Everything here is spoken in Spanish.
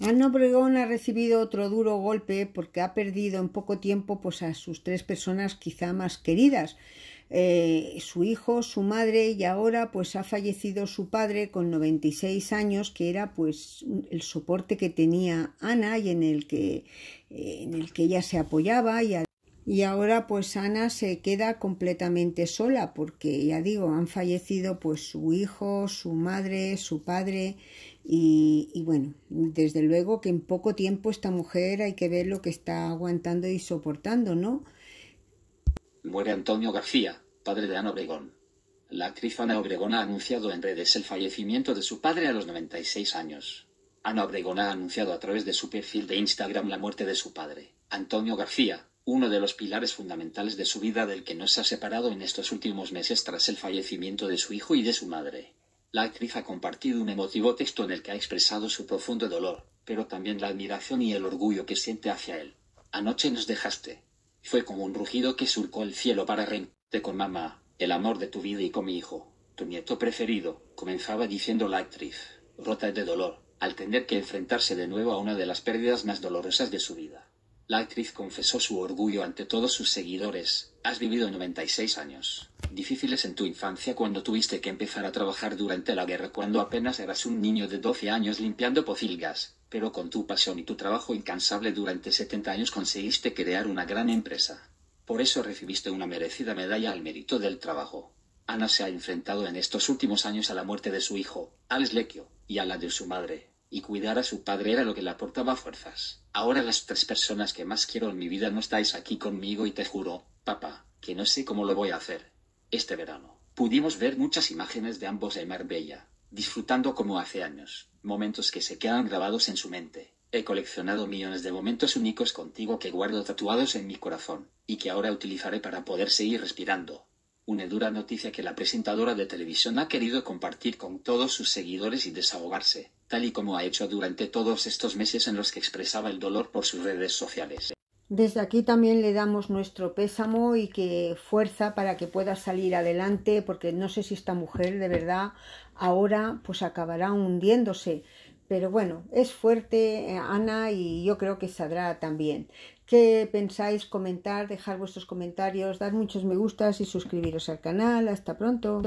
Ana Obregón ha recibido otro duro golpe porque ha perdido en poco tiempo pues, a sus tres personas quizá más queridas. Eh, su hijo, su madre y ahora pues ha fallecido su padre con 96 años que era pues el soporte que tenía Ana y en el que, eh, en el que ella se apoyaba y, y ahora pues Ana se queda completamente sola porque ya digo han fallecido pues su hijo, su madre, su padre y, bueno, desde luego que en poco tiempo esta mujer hay que ver lo que está aguantando y soportando, ¿no? Muere Antonio García, padre de Ana Obregón. La actriz Ana Obregón ha anunciado en redes el fallecimiento de su padre a los 96 años. Ana Obregón ha anunciado a través de su perfil de Instagram la muerte de su padre, Antonio García, uno de los pilares fundamentales de su vida del que no se ha separado en estos últimos meses tras el fallecimiento de su hijo y de su madre. La actriz ha compartido un emotivo texto en el que ha expresado su profundo dolor, pero también la admiración y el orgullo que siente hacia él. Anoche nos dejaste. Fue como un rugido que surcó el cielo para rente con mamá, el amor de tu vida y con mi hijo, tu nieto preferido, comenzaba diciendo la actriz, rota de dolor, al tener que enfrentarse de nuevo a una de las pérdidas más dolorosas de su vida. La actriz confesó su orgullo ante todos sus seguidores. Has vivido 96 años, difíciles en tu infancia cuando tuviste que empezar a trabajar durante la guerra cuando apenas eras un niño de 12 años limpiando pocilgas, pero con tu pasión y tu trabajo incansable durante 70 años conseguiste crear una gran empresa. Por eso recibiste una merecida medalla al mérito del trabajo. Ana se ha enfrentado en estos últimos años a la muerte de su hijo, Alex Lequio, y a la de su madre, y cuidar a su padre era lo que le aportaba fuerzas. Ahora las tres personas que más quiero en mi vida no estáis aquí conmigo y te juro, papá, que no sé cómo lo voy a hacer. Este verano, pudimos ver muchas imágenes de ambos en Marbella, disfrutando como hace años, momentos que se quedan grabados en su mente. He coleccionado millones de momentos únicos contigo que guardo tatuados en mi corazón, y que ahora utilizaré para poder seguir respirando. Una dura noticia que la presentadora de televisión ha querido compartir con todos sus seguidores y desahogarse, tal y como ha hecho durante todos estos meses en los que expresaba el dolor por sus redes sociales. Desde aquí también le damos nuestro pésamo y que fuerza para que pueda salir adelante, porque no sé si esta mujer de verdad ahora pues acabará hundiéndose. Pero bueno, es fuerte eh, Ana y yo creo que saldrá también. ¿Qué pensáis? Comentar, dejar vuestros comentarios, dar muchos me gustas y suscribiros al canal. Hasta pronto.